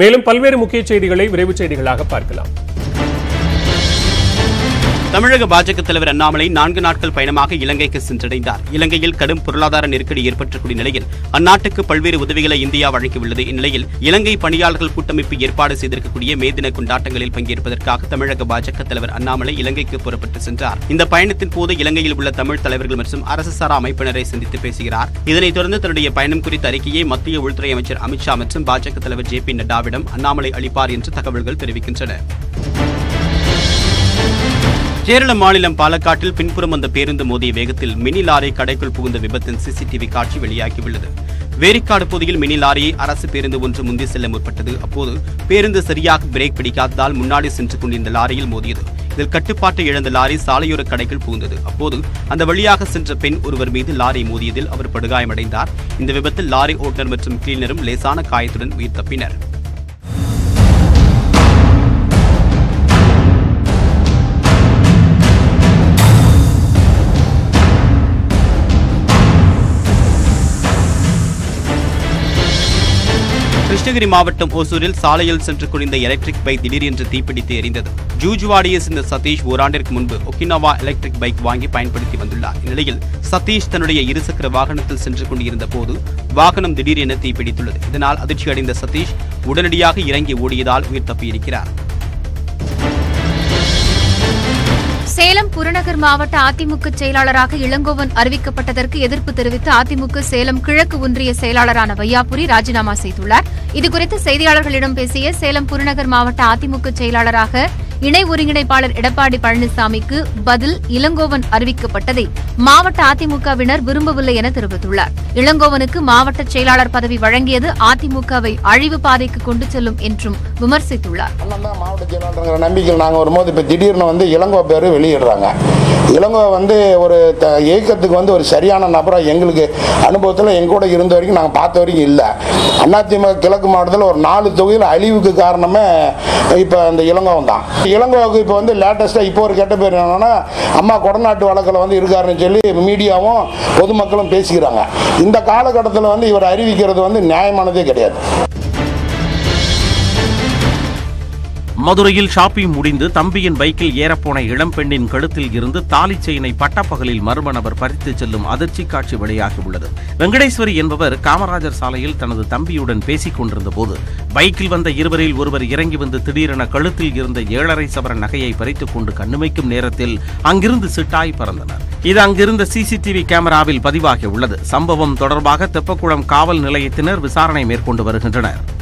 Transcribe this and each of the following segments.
மேலும் பல்வேறு முக்கிய செய்திகளை விரைவு செய்திகளாக பார்க்கலாம். தமிழக பாஜக தலைவர் அண்ணாமலை நான்கு நாட்கள் பயணமாக இலங்கைக்கு சென்றடைந்தார். இலங்கையில் கடும் பொருளாதார நெருக்கடி ஏற்பட்டக்கூடிய நிலையில் அந்நாட்டுக்கு பல்வேறு உதவிகளை இந்தியா வழங்கியுள்ளது. இந்நிலையில் இலங்கை பணியாளர்கள் கூட்டமைப்பு ஏற்பாடு செய்திருக்கக்கூடிய மே தின கொண்டாட்டங்களில் பங்கேற்பதற்காக தமிழக பாஜக தலைவர் அண்ணாமலை இலங்கைக்கு புறப்பட்டு சென்றார். இந்த பயணத்தின் போது இலங்கையில் உள்ள தமிழ் தலைவர்கள் மற்றும் அரசு சாரா அமைப்பினரை சந்தித்து பேசுகிறார். இதனைத் தொடர்ந்து தன்னுடைய பயணம் குறித்த அறிக்கையை மத்திய உள்துறை அமைச்சர் அமித்ஷா மற்றும் பாஜக தலைவர் ஜே பி நட்டாவிடம் அண்ணாமலை அளிப்பார் என்று தகவல்கள் தெரிவிக்கின்றன. கேரள மாநிலம் பாலக்காட்டில் பின்புறம் வந்த பேருந்து மோதிய வேகத்தில் மினி லாரி கடைக்குள் புகுந்த விபத்தின் சிசிடிவி காட்சி வெளியாகியுள்ளது. வேரிக்காடு பகுதியில் மினி லாரியை அரசு பேருந்து ஒன்று முந்தி செல்ல முற்பட்டது. அப்போது பேருந்து சரியாக பிரேக் பிடிக்காததால் முன்னாடி சென்று கொண்டிருந்த லாரியில் மோதியது. இதில் கட்டுப்பாட்டை இழந்த லாரி சாலையோர கடைக்குள் புகுந்தது. அப்போது அந்த வழியாக சென்ற பெண் ஒருவர் மீது லாரி மோதியதில் அவர் படுகாயமடைந்தார். இந்த விபத்தில் லாரி ஓட்டுநர் மற்றும் கிளீனரும் லேசான காயத்துடன் உயிர் தப்பினர். கிருஷ்ணகிரி மாவட்டம் ஓசூரில் சாலையில் சென்று குடிந்த எலக்ட்ரிக் பைக் திடீரென்று தீப்பிடித்து எரிந்தது. ஜூஜுவாடியை சேர்ந்த சதீஷ் ஓராண்டிற்கு முன்பு ஒக்கினவா எலக்ட்ரிக் பைக் வாங்கி பயன்படுத்தி வந்துள்ளார். இந்நிலையில் சதீஷ் தன்னுடைய இருசக்கர வாகனத்தில் சென்று கொண்டிருந்த போது வாகனம் திடீரென தீப்பிடித்துள்ளது. இதனால் அதிர்ச்சியடைந்த சதீஷ் உடனடியாக இறங்கி ஓடியதால் உயிர் தப்பியிருக்கிறார். புறநகர் மாவட்ட அதிமுக செயலாளராக இளங்கோவன் அறிவிக்கப்பட்டதற்கு எதிர்ப்பு தெரிவித்து அதிமுக சேலம் கிழக்கு ஒன்றிய செயலாளரான வையாபுரி ராஜினாமா செய்துள்ளார். இதுகுறித்து செய்தியாளர்களிடம் பேசிய சேலம் புறநகர் மாவட்ட அதிமுக செயலாளராக இணை ஒருங்கிணைப்பாளர் எடப்பாடி பழனிசாமிக்கு பதில் இளங்கோவன் அறிவிக்கப்பட்டதை மாவட்ட அதிமுகவினர் விரும்பவில்லை என தெரிவித்துள்ளார். இளங்கோவனுக்கு மாவட்ட செயலாளர் பதவி வழங்கியது அதிமுகவை அழிவு பாதைக்கு கொண்டு செல்லும் என்றும் விமர்சித்துள்ளார். அண்ணன் தான் மாவட்ட செயலாளருங்கிற நம்பிக்கையில் நாங்கள் வரும்போது இப்போ திடீர்னு வந்து இளங்கோ பேர் வெளியிடுறாங்க. இளங்கோ வந்து ஒரு த இயக்கத்துக்கு வந்து ஒரு சரியான நபராக எங்களுக்கு அனுபவத்தில் எங்கூட இருந்த வரைக்கும் நாங்கள் பார்த்த வரைக்கும் இல்லை. அதிமுக கிழக்கு மாவட்டத்தில் ஒரு நாலு தொகுதியில் அழிவுக்கு காரணமே இப்போ இந்த இளங்கோவன் தான். இளங்கோவுக்கு இப்போ வந்து லேட்டஸ்ட்டாக இப்போ ஒரு கெட்ட பேர் என்னென்னா அம்மா கொடநாட்டு வழக்கில் வந்து இருக்காருன்னு சொல்லி மீடியாவும் பொதுமக்களும் பேசிக்கிறாங்க. இந்த காலகட்டத்தில் வந்து இவர் அறிவிக்கிறது வந்து நியாயமானதே கிடையாது. மதுரையில் ஷாப்பிங் முடிந்து தம்பியின் பைக்கில் ஏறப்போன இளம்பெண்ணின் கழுத்தில் இருந்து தாலி செயினை பட்டப்பகலில் மர்ம நபர் பறித்து செல்லும் அதிர்ச்சி காட்சி வெளியாகியுள்ளது. வெங்கடேஸ்வரி என்பவர் காமராஜர் சாலையில் தனது தம்பியுடன் பேசிக் கொண்டிருந்த போது பைக்கில் வந்த இருவரில் ஒருவர் இறங்கி வந்து திடீரென கழுத்தில் இருந்த ஏழரை சவர நகையை பறித்துக் கொண்டு கண்ணுமைக்கும் நேரத்தில் அங்கிருந்து சிட்டாய் பறந்தனர். இது அங்கிருந்த சிசிடிவி கேமராவில் பதிவாகியுள்ளது. சம்பவம் தொடர்பாக தெப்பக்குளம் காவல் நிலையத்தினர் விசாரணை மேற்கொண்டு வருகின்றனர்.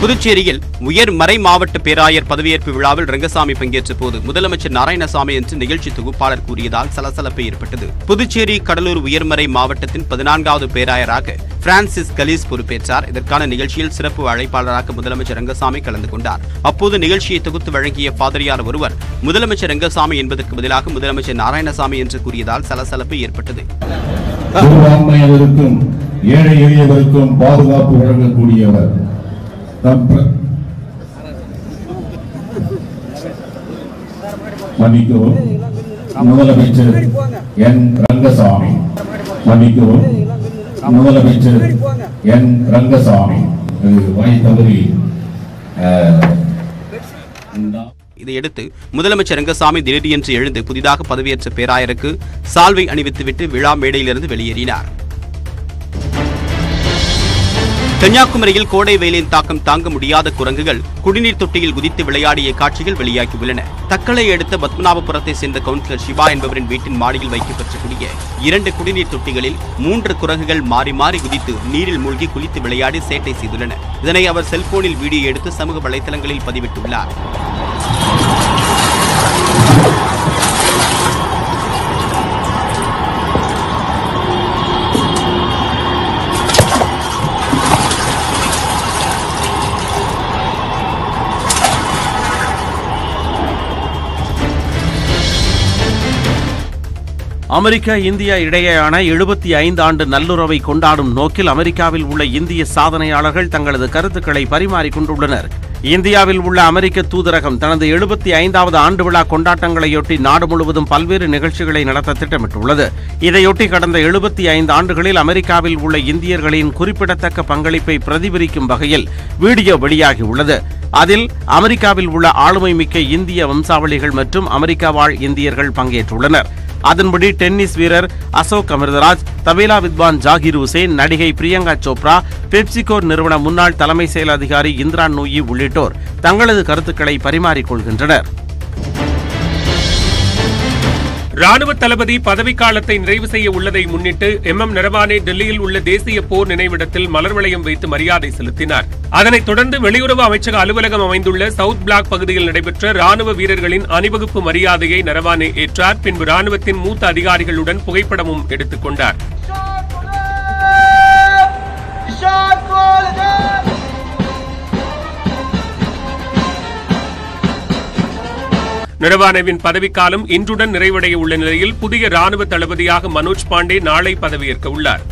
புதுச்சேரியில் உயர் மறை மாவட்ட பேராயர் பதவியேற்பு விழாவில் ரங்கசாமி பங்கேற்ற போது முதலமைச்சர் நாராயணசாமி என்று நிகழ்ச்சி தொகுப்பாளர் கூறியதால் சலசலப்பு ஏற்பட்டது. புதுச்சேரி கடலூர் உயர்மறை மாவட்டத்தின் பதினான்காவது பேராயராக பிரான்சிஸ் கலீஸ் பொறுப்பேற்றார். இதற்கான நிகழ்ச்சியில் சிறப்பு அழைப்பாளராக முதலமைச்சர் ரங்கசாமி கலந்து கொண்டார். அப்போது நிகழ்ச்சியை தொகுத்து வழங்கிய பாதிரியார் ஒருவர் முதலமைச்சர் ரங்கசாமி என்பதற்கு பதிலாக முதலமைச்சர் நாராயணசாமி என்று கூறியதால் சலசலப்பு ஏற்பட்டது. ஏழை எளியவருக்கும் பாதுகாப்பு வழங்கக்கூடியவர். மன்னிக்கவும். முதலமைச்சர் என் ரங்கசாமி. மன்னிக்கவும். முதலமைச்சர் என் ரங்கசாமி. வாய் தவறி இதையடுத்து முதலமைச்சர் ரங்கசாமி திடீரென்று எழுந்து புதிதாக பதவியேற்ற பேராயருக்கு சால்வை அணிவித்துவிட்டு விழா மேடையிலிருந்து வெளியேறினார். கன்னியாகுமரியில் கோடை வெயிலின் தாக்கம் தாங்க முடியாத குரங்குகள் குடிநீர் தொட்டியில் குதித்து விளையாடிய காட்சிகள் வெளியாகியுள்ளன. தக்களை அடுத்த பத்மநாபபுரத்தை சேர்ந்த கவுன்சிலர் சிவா என்பவரின் வீட்டின் மாடியில் வைக்கப்பட்டிருக்கூடிய இரண்டு குடிநீர் தொட்டிகளில் மூன்று குரங்குகள் மாறி மாறி குதித்து நீரில் மூழ்கி குளித்து விளையாடி சேட்டை செய்துள்ளன. இதனை அவர் செல்போனில் வீடியோ எடுத்து சமூக வலைதளங்களில் பதிவிட்டுள்ளார். அமெரிக்கா இந்தியா இடையேயான எழுபத்தி ஐந்து ஆண்டு நல்லுறவை கொண்டாடும் நோக்கில் அமெரிக்காவில் உள்ள இந்திய சாதனையாளர்கள் தங்களது கருத்துக்களை பரிமாறிக் கொண்டுள்ளனர். இந்தியாவில் உள்ள அமெரிக்க தூதரகம் தனது எழுபத்தி ஐந்தாவது ஆண்டு விழா கொண்டாட்டங்களையொட்டி நாடு முழுவதும் பல்வேறு நிகழ்ச்சிகளை நடத்த திட்டமிட்டுள்ளது. இதையொட்டி கடந்த எழுபத்தி ஐந்து ஆண்டுகளில் அமெரிக்காவில் உள்ள இந்தியர்களின் குறிப்பிடத்தக்க பங்களிப்பை பிரதிபலிக்கும் வகையில் வீடியோ வெளியாகியுள்ளது. அதில் அமெரிக்காவில் உள்ள ஆளுமை மிக்க இந்திய வம்சாவளிகள் மற்றும் அமெரிக்கா வாழ் இந்தியர்கள் பங்கேற்றுள்ளனர். அதன்படி டென்னிஸ் வீரர் அசோக் அமிர்தராஜ் தபேலா வித்வான் ஜாகிர் ஹுசேன் நடிகை பிரியங்கா சோப்ரா பெப்சிகோ நிறுவன முன்னாள் தலைமை செயல் அதிகாரி இந்திரா நூயி உள்ளிட்டோர் தங்களது கருத்துக்களை பரிமாறிக் கொள்கின்றனர் ராணுவ தளபதி பதவிக்காலத்தை நிறைவு செய்ய உள்ளதை முன்னிட்டு எம் எம் நரவானே டெல்லியில் உள்ள தேசிய போர் நினைவிடத்தில் மலர் வளையம் வைத்து மரியாதை செலுத்தினார். அதனைத் தொடர்ந்து வெளியுறவு அமைச்சக அலுவலகம் அமைந்துள்ள சவுத் பிளாக் பகுதியில் நடைபெற்ற ராணுவ வீரர்களின் அணிவகுப்பு மரியாதையை நரவானே ஏற்றார். பின்பு ராணுவத்தின் மூத்த அதிகாரிகளுடன் புகைப்படமும் எடுத்துக் கொண்டார். நிரவானேவின் பதவிக்காலம் இன்றுடன் நிறைவடைய உள்ள நிலையில் புதிய ராணுவ தளபதியாக மனோஜ் பாண்டே நாளை பதவியேற்க உள்ளார்.